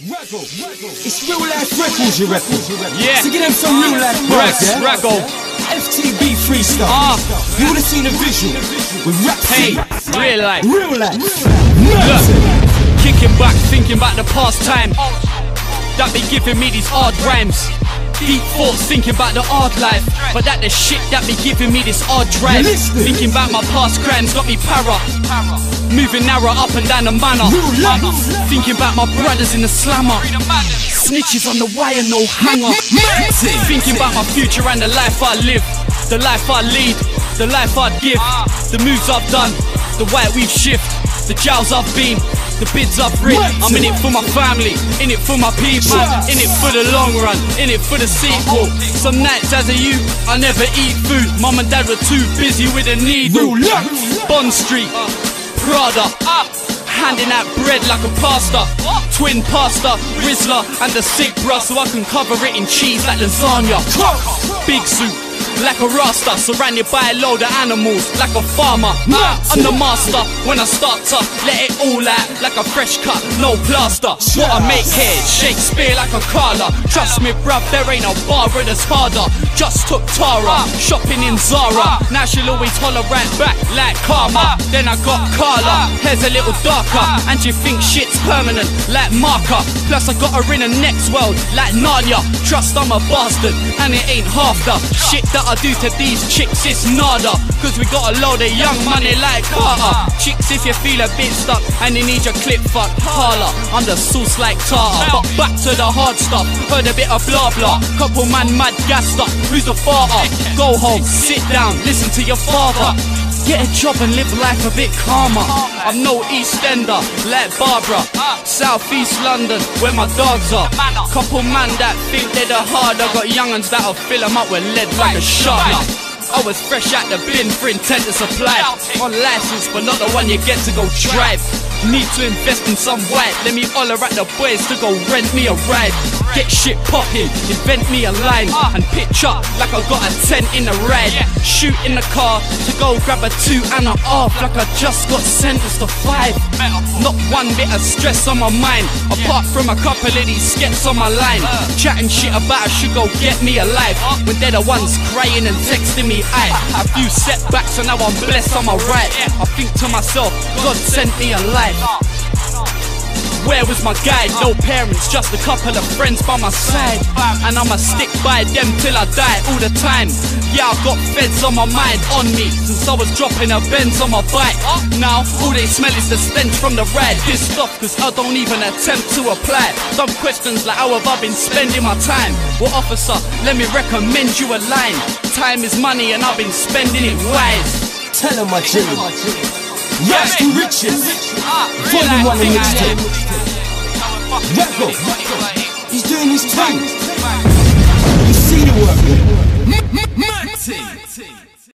It's real life records, you reckon? Yeah. So get them some real life bars, Rex, yeah? Ragoe. FTB freestyle. Ah. You would have seen a visual with rap Hey, real life. Real life. Look, Look. kicking back, thinking about the past time. That be giving me these odd rhymes. Deep thoughts, thinking about the hard life. But that the shit that be giving me this odd drive. Thinking about my past crimes got me para. Moving narrow up and down the manor. Thinking about my brothers in the slammer. Snitches on the wire, no hanger. Thinking about my future and the life I live. The life I lead, the life I'd give. The moves I've done, the way we've shift. The jails I've been, the bids I've rid. I'm in it for my family, in it for my people. In it for the long run, in it for the sequel. Some nights as a youth, I never eat food. Mum and dad were too busy with a needle. Bond Street, Prada, handing out bread like a pastor. Twin pasta, Rizzler, and the sick bruh, so I can cover it in cheese like lasagna. Big suit. Like a rasta, surrounded by a load of animals, like a farmer. I'm the master when I start to let it all out, like a fresh cut, no plaster. What I make here, Shakespeare like a Carla. Trust me, bruv, there ain't a bar that's harder. Just took Tara, shopping in Zara. Now she'll always holler right back like karma. Then I got Carla, hair's a little darker, and she think shit's permanent like marker. Plus I got her in the next world like Narnia. Trust I'm a bastard, and it ain't half the shit that I do to these chicks. It's nada, cause we got a load of young money like Carter. Chicks, if you feel a bit stuck and you need your clip fucked, holla. I'm the sauce like tartar, but back to the hard stuff. Heard a bit of blah blah, couple man mad gassed up. Who's the father? Go home, sit down, listen to your father. Get a job and live life a bit calmer. I'm no East Ender, like Barbara. South East London, where my dogs are. Couple man that think they're the hard. I got young'uns that'll fill 'em up with lead like a sharpener. I was fresh out the bin for intent to supply. On license, but not the one you get to go drive. Need to invest in some white. Let me holler at the boys to go rent me a ride. Get shit popping, invent me a line, ah. and pitch up like I got a 10 in the red. Shoot in the car to go grab a two and a half, like I just got sentenced to five. Not one bit of stress on my mind, apart from a couple of these skets on my line. Uh. Chatting shit about I should go get me alive, uh. when they're the ones crying and texting me. I a few setbacks and now I'm blessed on my right. I think to myself, God sent me a life. Uh. Where was my guide? No parents, just a couple of friends by my side. And I'ma stick by them till I die all the time. Yeah, I've got feds on my mind, on me, since I was dropping a Benz on my bike. Now, all they smell is the stench from the ride. Pissed off, cause I don't even attempt to apply. Some questions like, how have I been spending my time? Well, officer, let me recommend you a line. Time is money, and I've been spending it wise. Tell him my Jimmy. Rags to riches. Volume one and mixtape. Ragoe. He's doing his thing. You see the work. Matty.